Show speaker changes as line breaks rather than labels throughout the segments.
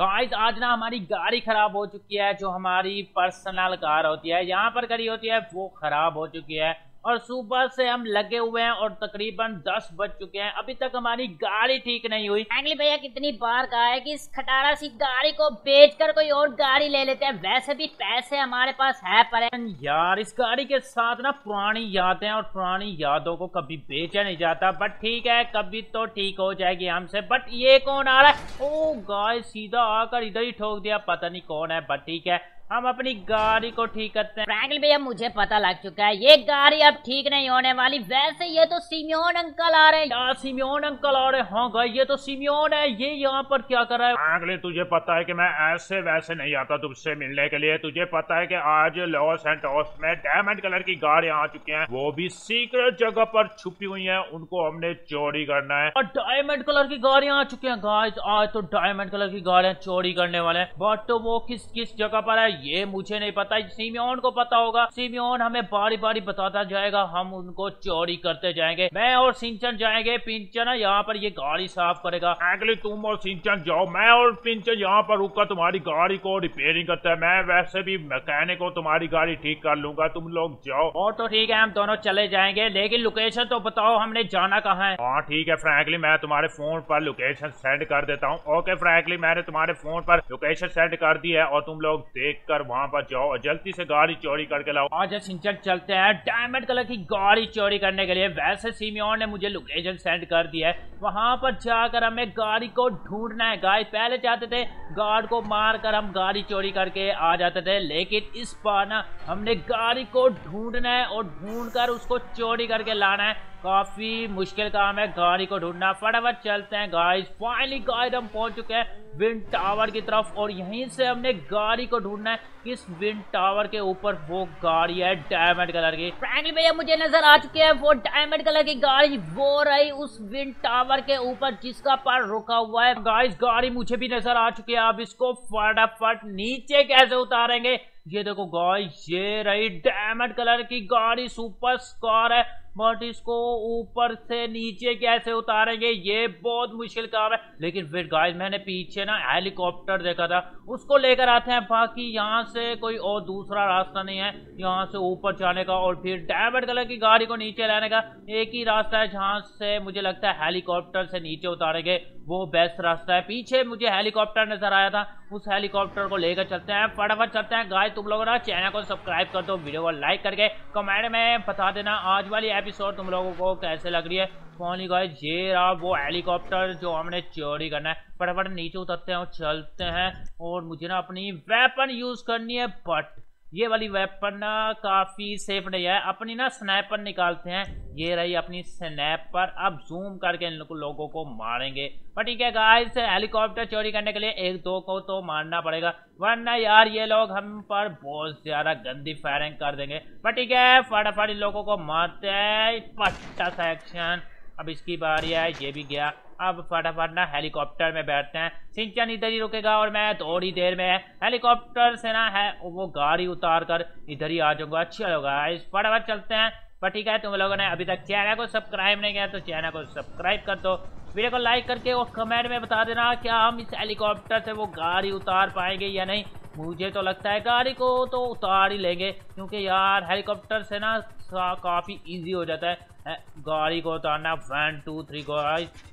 Guys आज ना हमारी गाड़ी खराब हो चुकी है जो हमारी पर्सनल कार होती है। यहाँ पर खड़ी होती है वो खराब हो चुकी है। और सुबह से हम लगे हुए हैं और तकरीबन दस बज चुके हैं। अभी तक हमारी गाड़ी ठीक नहीं हुई।
एंगली भैया कितनी बार कहा है कि इस खटारा सी गाड़ी को बेचकर कोई और गाड़ी ले लेते हैं। वैसे भी पैसे हमारे पास है पर
यार इस गाड़ी के साथ ना पुरानी यादें और पुरानी यादों को कभी बेचा नहीं जाता। बट ठीक है कभी तो ठीक हो जाएगी हमसे। बट ये कौन आ रहा है? ओ गाय, सीधा आकर इधर ही ठोक दिया, पता नहीं कौन है, बट ठीक है। हम अपनी गाड़ी को ठीक करते हैं।
फ्रैंकली भैया मुझे पता लग चुका है ये गाड़ी अब ठीक नहीं होने वाली। वैसे ये तो सिमियोन अंकल आ रहे हैं।
यार सिमियोन अंकल आ रहे हैं? हाँ भाई ये तो सिमियोन है। ये यहाँ पर क्या कर रहा है?
अगले तुझे पता है कि मैं ऐसे वैसे नहीं आता तुझसे मिलने के लिए। तुझे पता है की आज लॉस एंटोस में डायमंड कलर की गाड़ियाँ आ चुकी हैं। वो भी सीक्रेट जगह पर छुपी हुई है। उनको हमने चोरी करना है।
और डायमंड कलर की गाड़ियाँ आ चुकी है। गाइस आज तो डायमंड कलर की गाड़ियाँ चोरी करने वाले हैं। बट तो वो किस किस जगह पर है? ये मुझे नहीं पता सीमियोन को पता होगा। सीमियोन हमें बारी बारी बताता जाएगा हम उनको चोरी करते जाएँगे। मैं और सिंचन जाएँगे पिंचन यहाँ पर ये गाड़ी साफ़ करेगा।
अगले तुम और सिंचन जाओ। मैं और पिंचन यहाँ पर रुककर तुम्हारी गाड़ी को रिपेयरिंग करता है। मैं वैसे भी मैकेनिक को तुम्हारी गाड़ी ठीक कर लूँगा। तुम लोग जाओ।
और तो ठीक है हम दोनों चले जाएँगे लेकिन लोकेशन तो बताओ हमने जाना कहाँ है?
हाँ ठीक है फ्रैंकली मैं तुम्हारे फ़ोन पर लोकेशन सेंड कर देता हूँ। ओके फ्रैंकली मैंने तुम्हारे फ़ोन पर लोकेशन सेंड कर दी है और तुम लोग देख कर, वहाँ पर जाओ और जल्दी से गाड़ी चोरी करके लाओ।
आज सिंचन चलते हैं, डायमंड कलर की गाड़ी चोरी करने के लिए, वैसे सीमियोन ने मुझे लोकेशन सेंड कर दिया है। वहाँ पर जाकर हमें गाड़ी को ढूंढना है। गाय पहले चाहते थे, गार्ड को मार कर हम गाड़ी चोरी करके आ जाते थे। लेकिन इस बार ना, हमने गाड़ी को ढूंढना है और ढूंढ कर उसको चोरी करके लाना है। काफ़ी मुश्किल काम है गाड़ी को ढूंढना। फटाफट चलते हैं गाइस फाइनली गाइड हम पहुँच चुके हैं विंड टावर की तरफ़ और यहीं से हमने गाड़ी को ढूंढना है। किस विंड टावर के ऊपर वो गाड़ी है डायमंड कलर की।
फ्रैंकली भैया मुझे नज़र आ चुके हैं वो डायमंड कलर की गाड़ी। वो रही उस विंड टावर के ऊपर जिसका पार रुका हुआ है।
गाइस गाड़ी मुझे भी नज़र आ चुकी है। अब इसको फटाफट नीचे कैसे उतारेंगे? ये देखो गाइस ये रही डायमंड कलर की गाड़ी सुपर स्कार है। बट इसको ऊपर से नीचे कैसे उतारेंगे, ये बहुत मुश्किल काम है। लेकिन फिर गाइस मैंने पीछे ना हेलीकॉप्टर देखा था। उसको लेकर आते हैं, बाकी यहाँ से कोई और दूसरा रास्ता नहीं है। यहाँ से ऊपर जाने का और फिर डायमंड कलर की गाड़ी को नीचे लाने का एक ही रास्ता है जहाँ से मुझे लगता है हेलीकॉप्टर से नीचे उतारेंगे। वो बेस्ट रास्ता है। पीछे मुझे हेलीकॉप्टर नज़र आया था। उस हेलीकॉप्टर को लेकर चलते हैं। फटाफट चलते हैं। गाय तुम लोग ना चैनल को सब्सक्राइब कर दो वीडियो को लाइक करके। कमेंट में बता देना, आज वाली तुम लोगों को कैसे लग रही है? कौन गाय ये रहा वो हेलीकॉप्टर जो हमने चोरी करना है। फटाफट नीचे उतरते हैं और चलते हैं। और मुझे ना अपनी वेपन यूज़ करनी है बट ये वाली वेपन काफ़ी सेफ़ नहीं है। अपनी ना स्नैपर निकालते हैं। ये रही अपनी स्नैपर अब जूम करके इन लोगों को मारेंगे। पर ठीक है गाइस हेलीकॉप्टर चोरी करने के लिए एक दो को तो मारना पड़ेगा। वरना यार ये लोग हम पर बहुत ज़्यादा गंदी फायरिंग कर देंगे। पर ठीक है, फटाफट इन लोगों को मारते हैं। पट्टा सेक्शन अब इसकी बारी है, ये भी गया। अब फटाफट ना हेलीकॉप्टर में बैठते हैं। सिंचन इधर ही रुकेगा और मैं थोड़ी देर में हेलीकॉप्टर से ना है, वो गाड़ी उतार कर इधर ही आ जाऊँगा। अच्छा होगा इस फटाफट चलते हैं। पर ठीक है, तुम लोगों ने अभी तक चैनल को सब्सक्राइब नहीं किया तो चैनल को सब्सक्राइब कर दो। वीडियो को लाइक करके और कमेंट में बता देना क्या हम इस हेलीकॉप्टर से वो गाड़ी उतार पाएँगे या नहीं। मुझे तो लगता है गाड़ी को तो उतार ही लेंगे, क्योंकि यार हेलीकॉप्टर से ना काफ़ी इजी हो जाता है। गाड़ी को उतारना वन टू थ्री को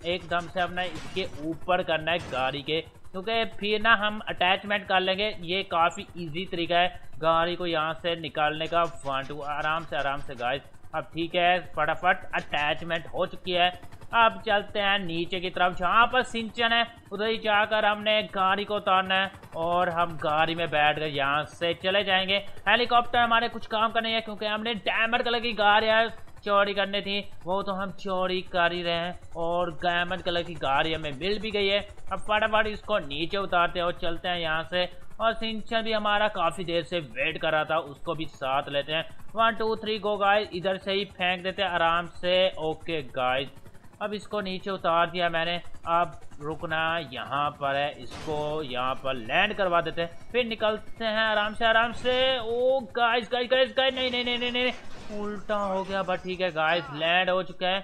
एकदम से अपना इसके ऊपर करना है गाड़ी के। क्योंकि फिर ना हम अटैचमेंट कर लेंगे, ये काफ़ी इजी तरीका है गाड़ी को यहाँ से निकालने का। वन टू आराम से आराम से गाइस अब ठीक है, फटाफट अटैचमेंट हो चुकी है। अब चलते हैं नीचे की तरफ़, जहाँ पर सिंचन है, उधर ही जाकर हमने गाड़ी को उतारना है, और हम गाड़ी में बैठ कर यहाँ से चले जाएँगे। हेलीकॉप्टर हमारे कुछ काम का नहीं है, क्योंकि हमने डायमंड कलर की गाड़ी चोरी करनी थी, वो तो हम चोरी कर ही रहे हैं, और डायमंड कलर की गाड़ी हमें मिल भी गई है। अब फटाफट इसको नीचे उतारते हैं और चलते हैं यहाँ से, और सिंचन भी हमारा काफ़ी देर से वेट कर रहा था, उसको भी साथ लेते हैं। One two three go guys इधर से ही फेंक देते हैं, आराम से। ओके गाइस अब इसको नीचे उतार दिया मैंने। अब रुकना यहाँ पर है। इसको यहाँ पर लैंड करवा देते हैं। फिर निकलते हैं आराम से आराम से। ओ गाइस गाइस गाइस गाइस नहीं नहीं नहीं नहीं नहीं उल्टा हो गया बट ठीक है गाइस लैंड हो चुका है।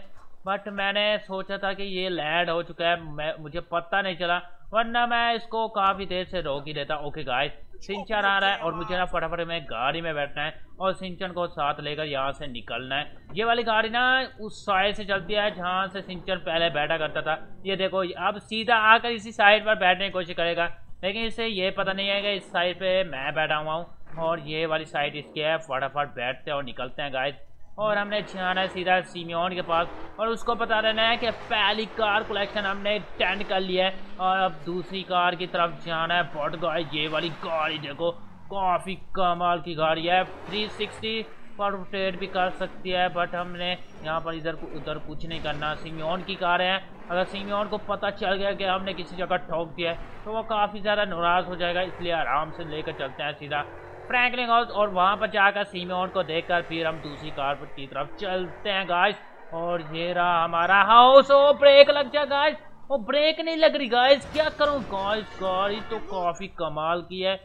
बट मैंने सोचा था कि ये लैंड हो चुका है। मैं, मुझे पता नहीं चला। वरना मैं इसको काफ़ी देर से रोक ही देता ओके गाइस सिंचन आ रहा है और मुझे ना फटाफट में गाड़ी में बैठना है और सिंचन को साथ लेकर यहाँ से निकलना है। ये वाली गाड़ी ना उस साइड से चलती है जहाँ से सिंचन पहले बैठा करता था। ये देखो, अब सीधा आकर इसी साइड पर बैठने की कोशिश करेगा। लेकिन इसे ये पता नहीं है कि इस साइड पे मैं बैठा हुआ हूँ और ये वाली साइड इसकी है। फटाफट बैठते हैं और निकलते हैं गाइस और हमने जाना है सीधा सीमियोन के पास, और उसको पता रहना है कि पहली कार कलेक्शन हमने टेंड कर लिया है। और अब दूसरी कार की तरफ़ जाना है। बट गाइस ये वाली गाड़ी देखो, काफ़ी कमाल की गाड़ी है। 360 पर रोटेट भी कर सकती है बट हमने यहाँ पर इधर उधर कुछ नहीं करना। सीमियोन की कार है। अगर सीमियोन को पता चल गया कि हमने किसी जगह ठोक दिया है तो वो काफ़ी ज़्यादा नाराज़ हो जाएगा, इसलिए आराम से लेकर चलते हैं सीधा। फ्रैंकलिन हाउस और वहाँ पर जाकर सीमियोन को देखकर फिर हम दूसरी कार की तरफ़ चलते हैं गाइस और ये रहा हमारा हाउस ओ ब्रेक लग जा गाइस वो ब्रेक नहीं लग रही गाइस क्या करूँ? गाइस गाड़ी तो काफ़ी कमाल की है।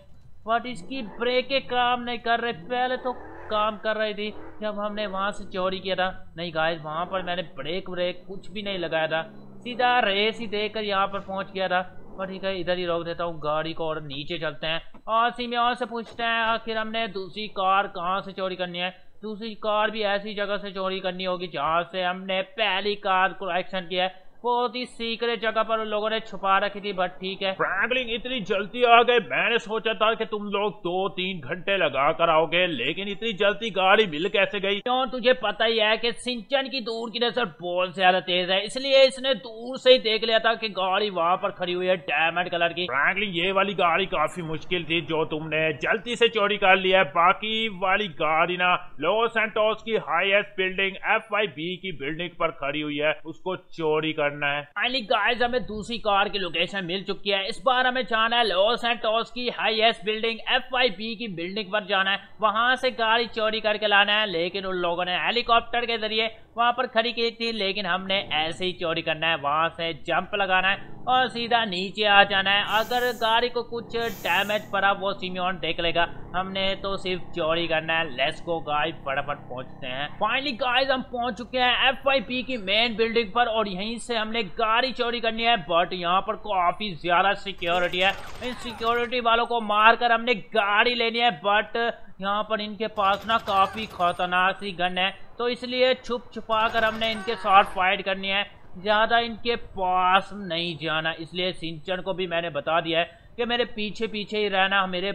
बट इसकी ब्रेकें काम नहीं कर रहे। पहले तो काम कर रही थी, जब हमने वहाँ से चोरी किया था। नहीं गाइस वहाँ पर मैंने ब्रेक ब्रेक कुछ भी नहीं लगाया था। सीधा रेस ही देकर यहाँ पर पहुँच गया था। और ठीक है इधर ही रोक देता हूँ, गाड़ी को और नीचे चलते हैं। और सी में और से पूछते हैं, आखिर हमने दूसरी कार कहाँ से चोरी करनी है? दूसरी कार भी ऐसी जगह से चोरी करनी होगी जहाँ से हमने पहली कार को एक्शन किया है। बहुत ही सीक्रेट जगह पर उन लोगों ने छुपा रखी थी बट ठीक है।
फ्रैंकलिन इतनी जल्दी आ गए मैंने सोचा था कि तुम लोग दो तीन घंटे लगा कर आओगे लेकिन इतनी जल्दी गाड़ी मिल कैसे गई?
क्यों? तुझे पता ही है कि सिंचन की दूर की नज़र बहुत ज़्यादा तेज है इसलिए इसने दूर से ही देख लिया था कि गाड़ी वहाँ पर खड़ी हुई है डायमंड कलर की।
फ्रैंकलिन ये वाली गाड़ी काफ़ी मुश्किल थी जो तुमने जल्दी से चोरी कर लिया है बाकी वाली गाड़ी ना लॉस एंटोस की हाईएस्ट बिल्डिंग एफ़ की बिल्डिंग पर खड़ी हुई है उसको चोरी कर करना है।
फाइनली गाइस हमें दूसरी कार की लोकेशन मिल चुकी है। इस बार हमें जाना है लॉस एंड टॉस की हाईएस्ट बिल्डिंग एफ़ की बिल्डिंग पर जाना है। वहाँ से गाड़ी चोरी करके लाना है, लेकिन उन लोगों ने हेलीकॉप्टर के ज़रिए वहाँ पर खड़ी की थी, लेकिन हमने ऐसे ही चोरी करना है। वहाँ से जंप लगाना है और सीधा नीचे आ जाना है। अगर गाड़ी को कुछ डैमेज पड़ा, वो सिमियोन देख लेगा। हमने तो सिर्फ़ चोरी करना है। लेट्स गो गाइस फटाफट पहुँचते हैं। फाइनली गाइस हम पहुँच चुके हैं एफवाईपी की मेन बिल्डिंग पर और यहीं से हमने गाड़ी चोरी करनी है बट यहाँ पर काफ़ी ज़्यादा सिक्योरिटी है। इन सिक्योरिटी वालों को मारकर हमने गाड़ी लेनी है बट यहाँ पर इनके पास ना काफ़ी खतरनाक सी गन है। तो इसलिए छुप छुपा कर हमने इनके साथ फाइट करनी है। ज़्यादा इनके पास नहीं जाना। इसलिए सिंचन को भी मैंने बता दिया है कि मेरे पीछे पीछे ही रहना, मेरे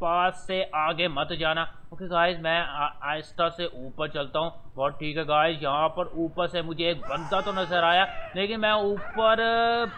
पास से आगे मत जाना। ओके गाइस मैं आहिस्ता से ऊपर चलता हूँ। बहुत ठीक है गाइस यहाँ पर ऊपर से मुझे एक बंदा तो नज़र आया, लेकिन मैं ऊपर,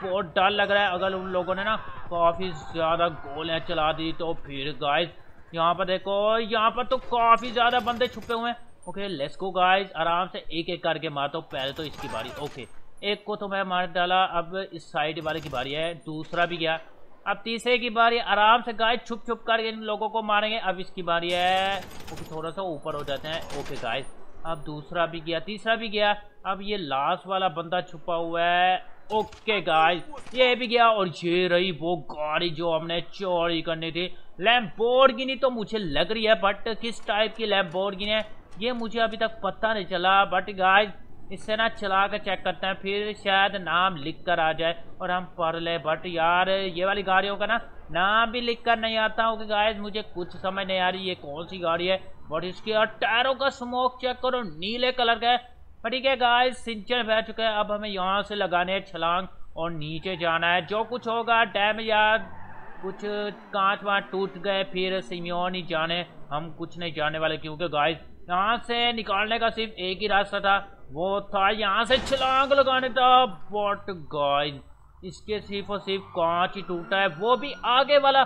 बहुत डर लग रहा है। अगर उन लोगों ने ना काफ़ी ज़्यादा गोलियाँ चला दी तो फिर गाइस यहाँ पर देखो, यहाँ पर तो काफ़ी ज़्यादा बंदे छुपे हुए हैं। ओके लेट्स गो गाइस आराम से एक एक करके मारता हूँ पहले तो इसकी बारी ओके एक को तो मैं मार डाला, अब इस साइड वाले की बारी है, दूसरा भी गया। अब तीसरे की बारी, आराम से गाय छुप छुप कर इन लोगों को मारेंगे। अब इसकी बारी है। थोड़ा सा ऊपर हो जाते हैं। ओके गाय अब दूसरा भी गया, तीसरा भी गया। अब ये लास्ट वाला बंदा छुपा हुआ है। ओके गाय ये भी गया और ये रही वो गाड़ी जो हमने चोरी करनी थी। लैम्बोर्गिनी तो मुझे लग रही है बट किस टाइप की लैम्बोर्गिनी है? ये मुझे अभी तक पता नहीं चला बट गाय इससे ना चला कर चेक करते हैं, फिर शायद नाम लिख कर आ जाए। और हम पढ़ ले बट यार, ये वाली गाड़ियों का ना नाम भी लिख कर नहीं आता हूँ कि गाइस मुझे कुछ समझ नहीं आ रही, ये कौन सी गाड़ी है? बट इसके टायरों का स्मोक चेक करो, नीले कलर का है। ठीक है गाइस सिंचन बह चुके हैं, अब हमें यहाँ से लगाने हैं छलांग और नीचे जाना है। जो कुछ होगा डैम या कुछ कांच वाँच टूट गए, फिर सिमियोन ही जाने, हम कुछ नहीं जाने वाले क्योंकि गाइस यहाँ से निकालने का सिर्फ़ एक ही रास्ता था। वो था यहाँ से छलांग लगाने था। बट गाइस इसके सिर्फ़ और सिर्फ़ कांच ही टूटा है। वो भी आगे वाला।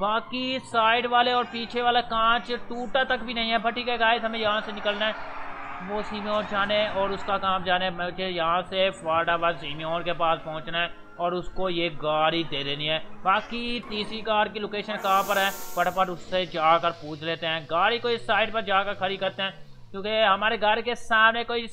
बाकी साइड वाले और पीछे वाला कांच टूटा तक भी नहीं है। बट ठीक है हमें यहाँ से निकलना है। वो सीमियोर जाने और उसका काम जाने। मुझे यहाँ से फटाफट सीमियोर के पास पहुँचना है और उसको ये गाड़ी दे देनी है। बाकी तीसरी कार की लोकेशन कहाँ पर है? फटाफट उससे जाकर पूछ लेते हैं। गाड़ी को इस साइड पर जाकर खड़ी करते हैं। क्योंकि हमारे घर के सामने कोई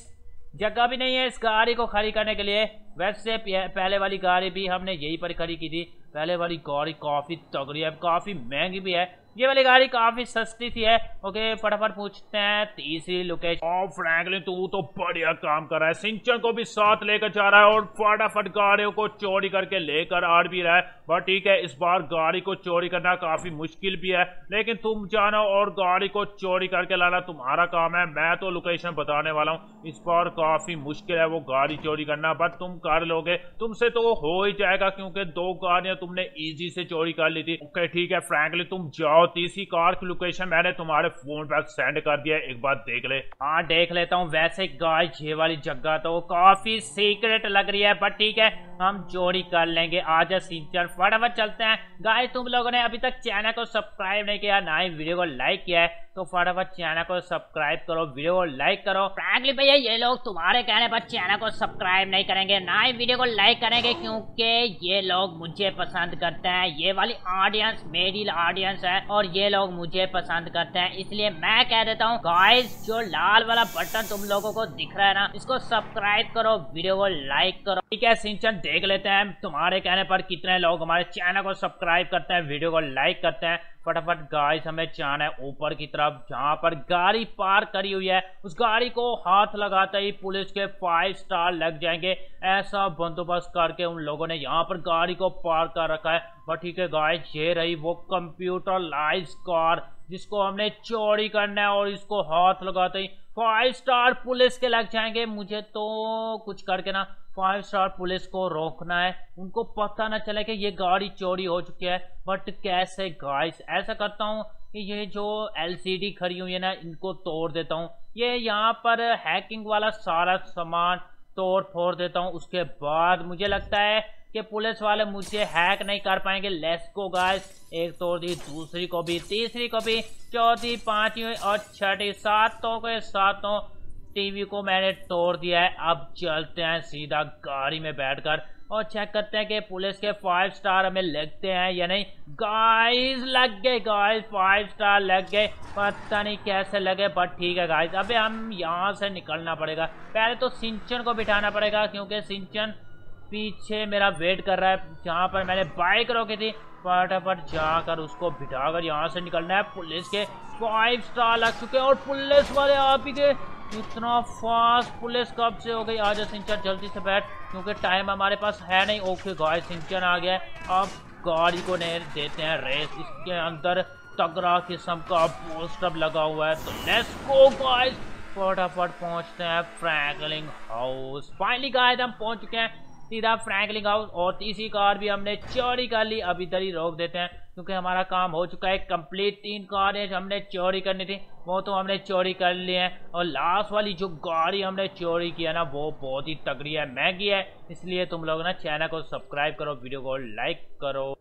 जगह भी नहीं है इस गाड़ी को खड़ी करने के लिए। वैसे पहले वाली गाड़ी भी हमने यहीं पर खड़ी की थी। पहले वाली गाड़ी काफ़ी तगड़ी है, काफ़ी महँगी भी है। ये वाली गाड़ी काफ़ी सस्ती थी, है। ओके, फटाफट पूछते हैं तीसरी लोकेशन
तू तो बढ़िया काम कर रहा है। सिंचन को भी साथ लेकर जा रहा है और फटाफट गाड़ियों को चोरी करके लेकर आ भी रहा है। बट ठीक है, इस बार गाड़ी को चोरी करना काफ़ी मुश्किल भी है। लेकिन तुम जाना और गाड़ी को चोरी करके लाना तुम्हारा काम है। मैं तो लोकेशन बताने वाला हूँ। इस बार काफ़ी मुश्किल है वो गाड़ी चोरी करना, बट तुम कर लोगे। तुमसे तो हो ही जाएगा, क्योंकि दो गाड़ियाँ तुमने इजी से चोरी कर ली थी। ओके, ठीक है फ्रैंकली तुम जाओ तीसरी कार की लोकेशन मैंने तुम्हारे फ़ोन पर सेंड कर दिया एक बार देख ले।
हाँ देख लेता हूँ। वैसे गाय ये वाली जगह तो काफ़ी सीक्रेट लग रही है बट ठीक है। हम चोरी कर लेंगे। आज सिंचर फटाफट चलते हैं। गाय तुम लोगों ने अभी तक चैनल को सब्सक्राइब नहीं किया, ना ही वीडियो को लाइक किया है तो फटाफट चैनल को सब्सक्राइब करो वीडियो को लाइक करो।
फ्रैंकली भैया, ये लोग तुम्हारे कहने पर चैनल को सब्सक्राइब नहीं करेंगे, ना ही वीडियो को लाइक करेंगे, क्योंकि ये लोग मुझे पसंद करते हैं। ये वाली ऑडियंस मेरी ऑडियंस है, और ये लोग मुझे पसंद करते हैं। इसलिए मैं कह देता हूँ गाइस जो लाल वाला बटन तुम लोगों को दिख रहा है ना, इसको सब्सक्राइब करो वीडियो को लाइक करो।
ठीक है सिंचन देख लेते हैं। तुम्हारे कहने पर कितने लोग हमारे चैनल को सब्सक्राइब करते हैं वीडियो को लाइक करते हैं। फटाफट गाइस हमें जाना है ऊपर की तरफ़, जहाँ पर गाड़ी पार्क करी हुई है। उस गाड़ी को हाथ लगाते ही पुलिस के फाइव स्टार लग जाएँगे। ऐसा बंदोबस्त करके उन लोगों ने यहाँ पर गाड़ी को पार्क कर रखा है। बट ठीक है गाइस ये रही वो कंप्यूटर लाइज कार जिसको हमने चोरी करना है और इसको हाथ लगाते ही फाइव स्टार पुलिस के लग जाएँगे। मुझे तो कुछ करके ना फाइव स्टार पुलिस को रोकना है। उनको पता ना चले कि ये गाड़ी चोरी हो चुकी है। बट कैसे गाइस ऐसा करता हूँ कि ये जो एलसीडी खड़ी हुई है ना, इनको तोड़ देता हूँ। ये यहाँ पर हैकिंग वाला सारा सामान तोड़ फोड़ देता हूँ। उसके बाद मुझे लगता है कि पुलिस वाले मुझे हैक नहीं कर पाएँगे। लेस को गाइस एक तोड़ दी, दूसरी को भी तीसरी को भी चौथी, पांचवी और छठी, सातों के सातों टीवी को मैंने तोड़ दिया है। अब चलते हैं सीधा गाड़ी में बैठकर और चेक करते हैं कि पुलिस के फाइव स्टार हमें लगते हैं या नहीं। गाइस लग गए गाइस फाइव स्टार लग गए। पता नहीं कैसे लगे बट ठीक है गाइस अबे हम यहाँ से निकलना पड़ेगा। पहले तो सिंचन को बिठाना पड़ेगा, क्योंकि सिंचन पीछे मेरा वेट कर रहा है, जहाँ पर मैंने बाइक रोकी थी। फटाफट जाकर उसको बिठाकर यहाँ से निकलना है। पुलिस के फाइव स्टार लग चुके हैं और पुलिस वाले आप ही के। इतना फास्ट पुलिस कब से हो गई? आज सिंचन जल्दी से बैठ, क्योंकि टाइम हमारे पास है नहीं। ओके गाय सिंचन आ गया अब गाड़ी को नहीं देते हैं रेस इसके अंदर तगड़ा किस्म का पोस्टर लगा हुआ है। तो लेट्स गो गाइस फटाफट पहुँचते हैं फ्रैंकलिंग हाउस फाइनली गाइस हम पहुँच चुके हैं। सीधा फ्रैंकलिंग हाउस और तीसरी कार भी हमने चोरी कर ली। अभी इधर ही रोक देते हैं, क्योंकि हमारा काम हो चुका है। कंप्लीट तीन कारें हमने चोरी करनी थी, वो तो हमने चोरी कर ली है। और लास्ट वाली जो गाड़ी हमने चोरी किया ना, वो बहुत ही तगड़ी है, महँगी है। इसलिए तुम लोग ना चैनल को सब्सक्राइब करो वीडियो को लाइक करो।